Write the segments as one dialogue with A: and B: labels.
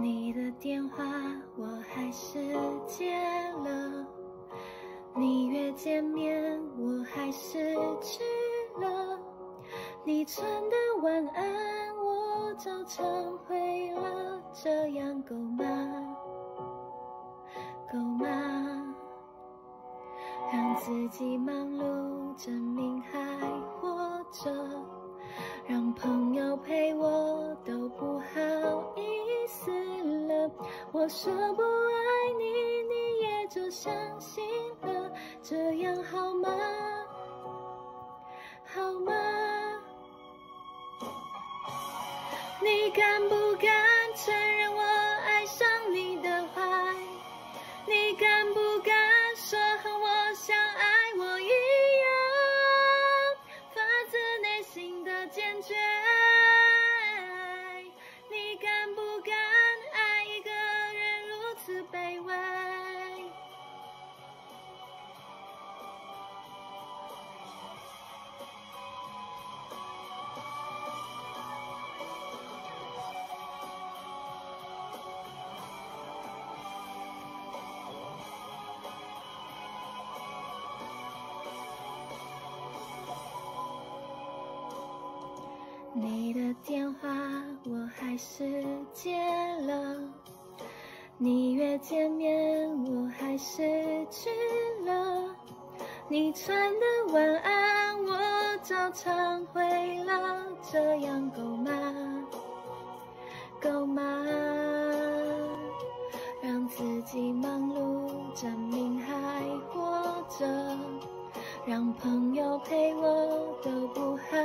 A: 你的电话我还是接了，你约见面我还是去了，你传的晚安我早晨回了，这样够吗？够吗？让自己忙碌，证明还活着，让朋友。说不爱你，你也就相信了，这样好吗？好吗？你敢不敢承认你的电话我还是接了，你约见面我还是去了，你传的晚安我照常回了，这样够吗？够吗？让自己忙碌，证明还活着。让朋友陪我都不好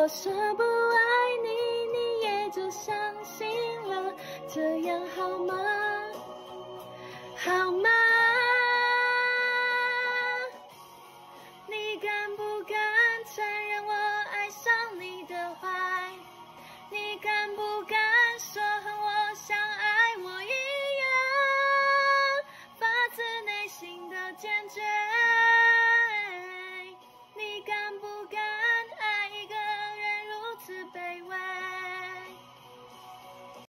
A: 我说不爱你你也就相信了这样好吗？好吗？你敢不敢承认我爱上你的坏你敢不敢说恨我像爱？我一样发自内心的坚决。